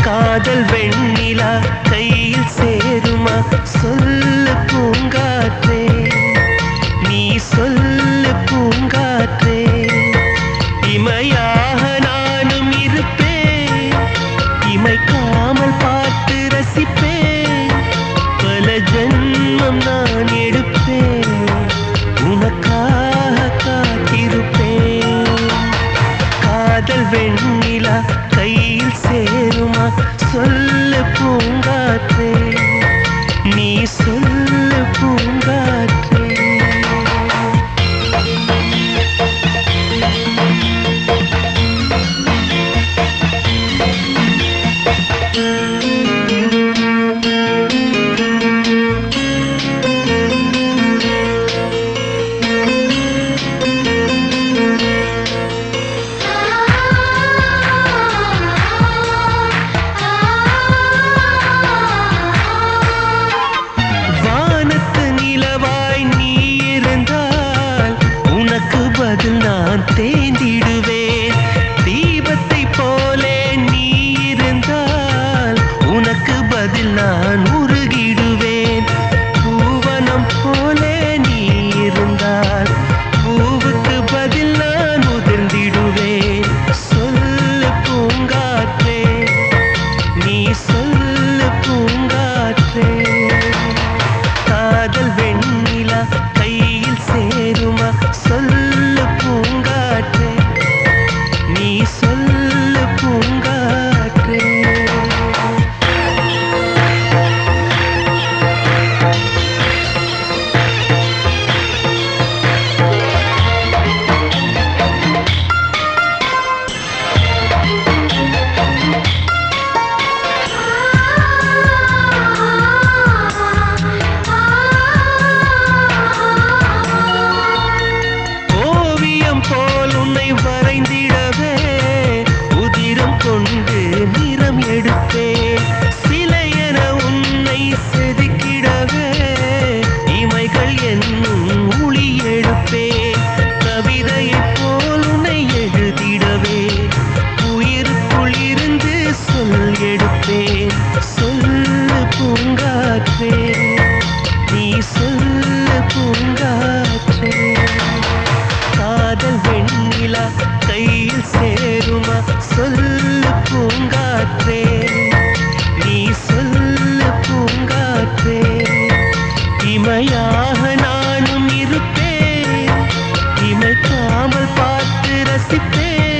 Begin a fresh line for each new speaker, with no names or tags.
காதல் வெண்ணிலா பூங்காற்றே. இமையாக நானும் இருப்பேன். இமைக்காமல் பார்த்து ரசிப்பேன். பல ஜன்மம் நான் எடுப்பேன். உனக்காக காத்திருப்பேன். காதல் வெண்ணிலா கையில் சேருமா? சொல்லு பூங்காற்றே. சொல்லு பூங்காற்றே. காதல் வெண்ணிலா கையில் சேருமா? சொல்லு பூங்காற்றே. நீ சொல்லு பூங்காற்றே. இமையாக நானும் இருப்பேன். இமைக்காமல் பார்த்து ரசிப்பேன்.